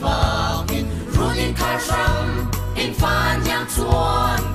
walking, running car in Fanyang Chuan.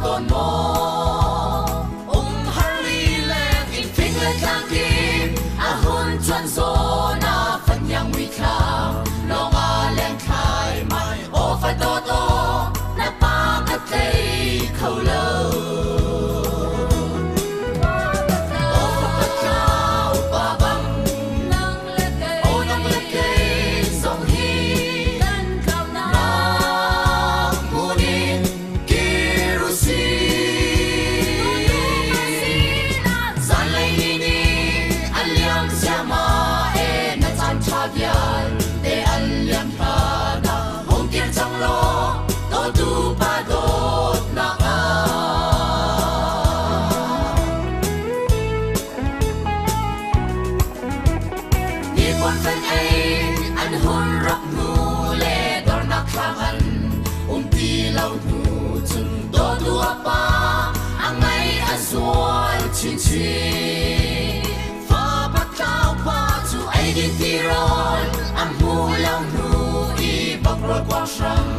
bon fan ai an hon rak nu le dor na khawan um ti lau nu chun do du apa angai azol chin chin fa pa tau pa chu ai đi ti ron am hu lau nu i bok ro kwa shang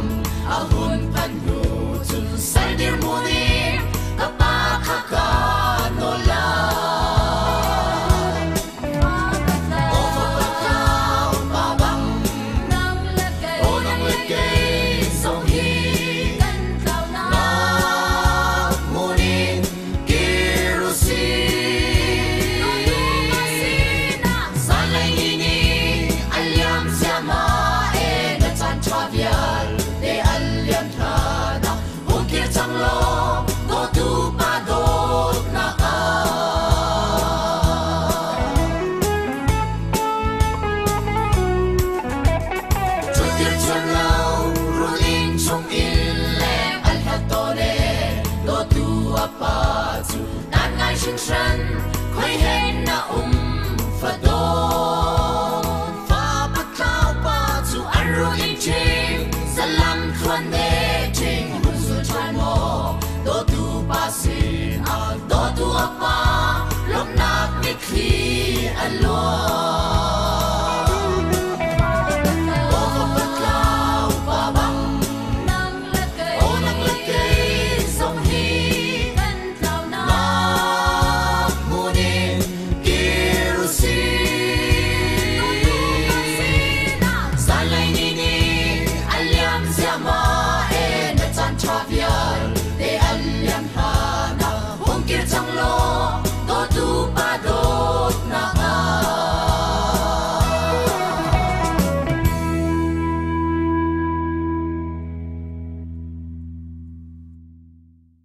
dir chang lao run in chung in le al ha to do tu apa chu. Nan ngai shin shan khoi na um fa do fa pa pa chu an run in ching salam thuan de ching hun su chai mo do tu pa si a do tu apa lom mi khi alone